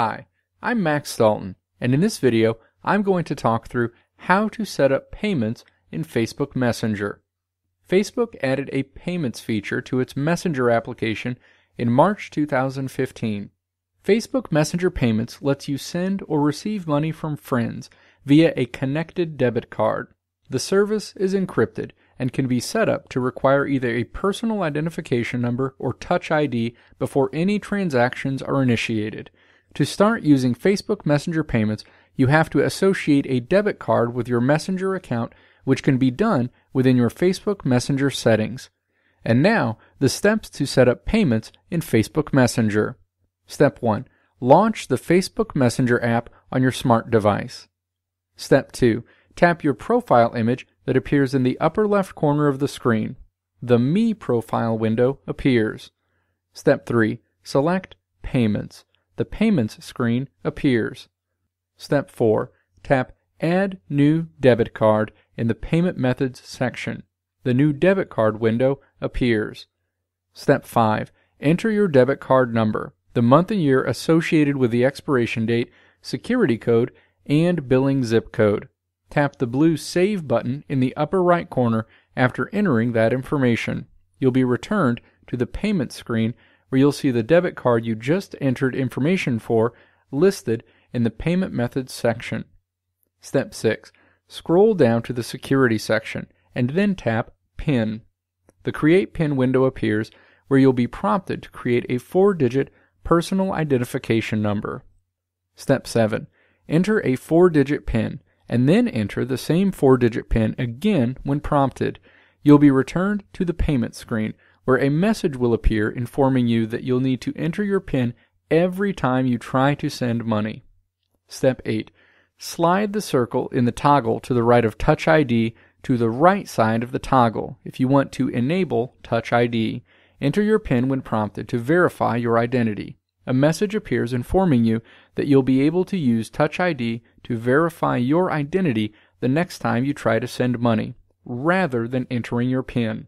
Hi, I'm Max Dalton, and in this video, I'm going to talk through how to set up payments in Facebook Messenger. Facebook added a payments feature to its Messenger application in March 2015. Facebook Messenger Payments lets you send or receive money from friends via a connected debit card. The service is encrypted and can be set up to require either a personal identification number or Touch ID before any transactions are initiated. To start using Facebook Messenger payments, you have to associate a debit card with your Messenger account, which can be done within your Facebook Messenger settings. And now, the steps to set up payments in Facebook Messenger. Step 1. Launch the Facebook Messenger app on your smart device. Step 2. Tap your profile image that appears in the upper left corner of the screen. The Me profile window appears. Step 3. Select Payments. The Payments screen appears. Step 4. Tap Add New Debit Card in the Payment Methods section. The new debit card window appears. Step 5. Enter your debit card number, the month and year associated with the expiration date, security code, and billing zip code. Tap the blue Save button in the upper right corner after entering that information. You'll be returned to the payment screen where you'll see the debit card you just entered information for listed in the Payment Methods section. Step 6. Scroll down to the Security section and then tap PIN. The Create PIN window appears where you'll be prompted to create a four digit personal identification number. Step 7. Enter a four digit PIN and then enter the same four digit PIN again when prompted. You'll be returned to the payment screen where a message will appear informing you that you'll need to enter your PIN every time you try to send money. Step 8. Slide the circle in the toggle to the right of Touch ID to the right side of the toggle if you want to enable Touch ID. Enter your PIN when prompted to verify your identity. A message appears informing you that you'll be able to use Touch ID to verify your identity the next time you try to send money, rather than entering your PIN.